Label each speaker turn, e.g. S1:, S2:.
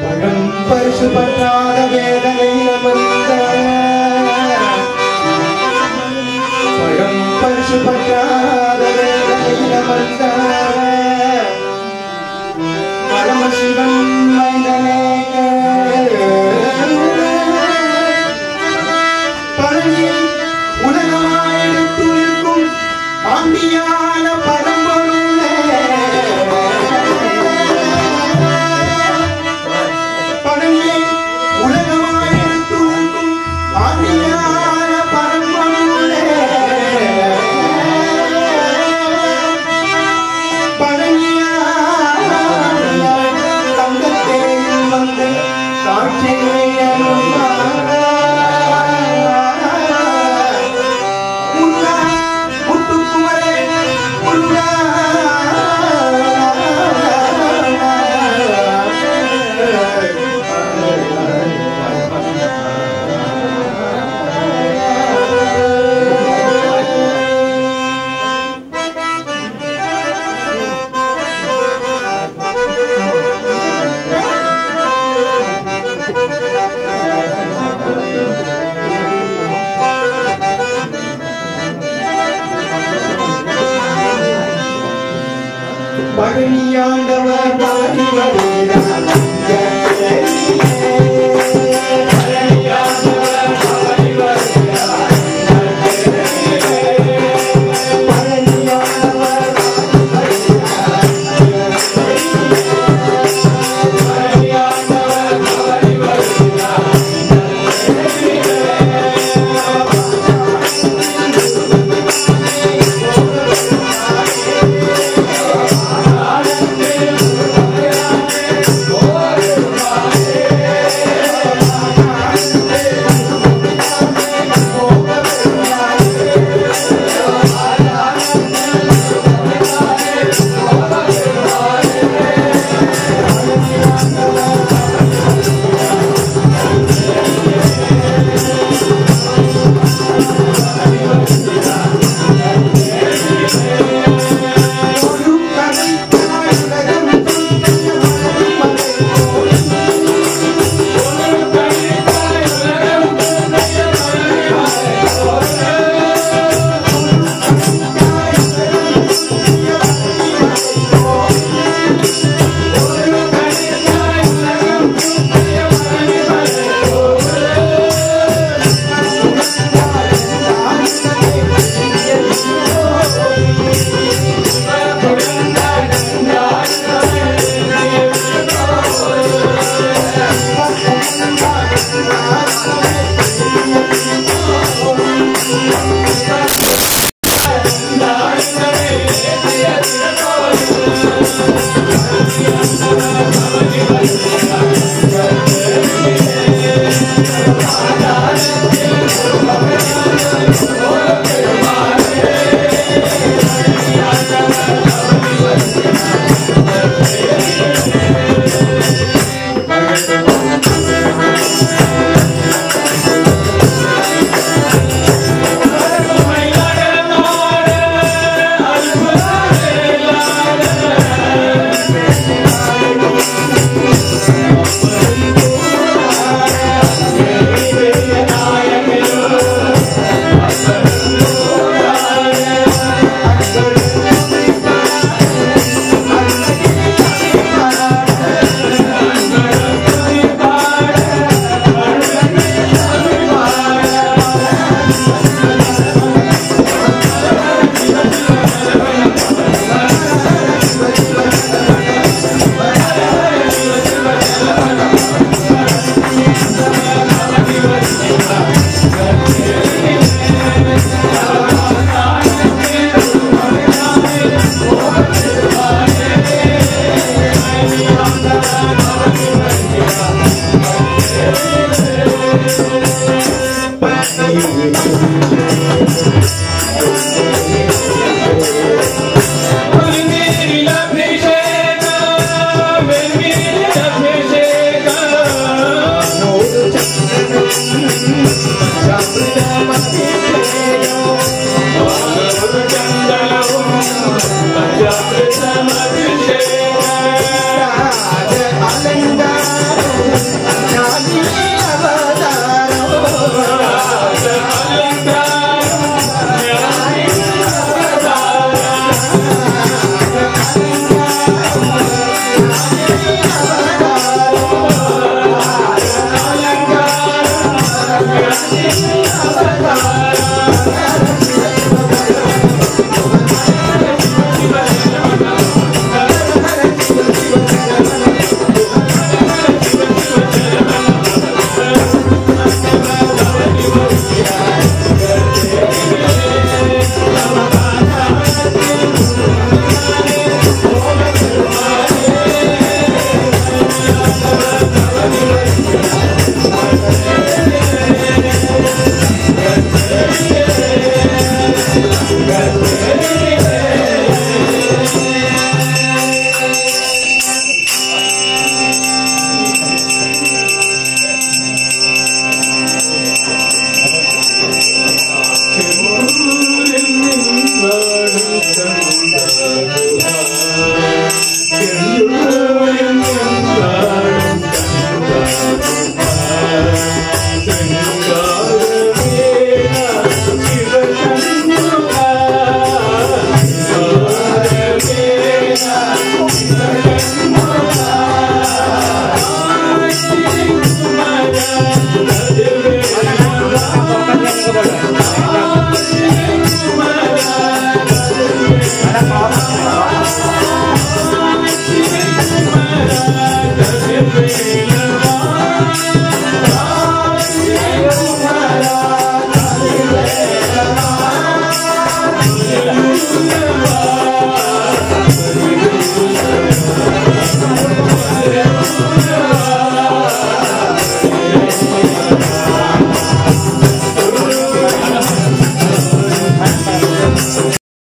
S1: பழம் பரிசு பற்றாத வேதனை அமர்ந்த பழம் வேதனை அமர்ந்த பழனியாண்டவர் பாடிவதே நான்
S2: Música
S1: 了。